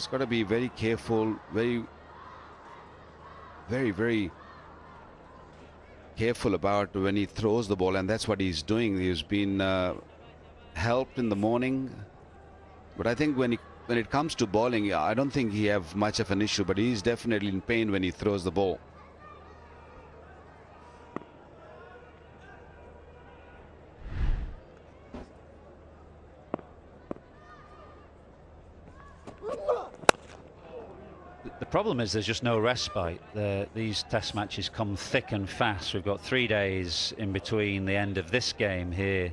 has got to be very careful, very, very, very careful about when he throws the ball, and that's what he's doing. He's been uh, helped in the morning, but I think when he when it comes to bowling, I don't think he have much of an issue, but he's definitely in pain when he throws the ball. The problem is there's just no respite. The, these test matches come thick and fast. We've got three days in between the end of this game here